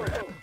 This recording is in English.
Go, go.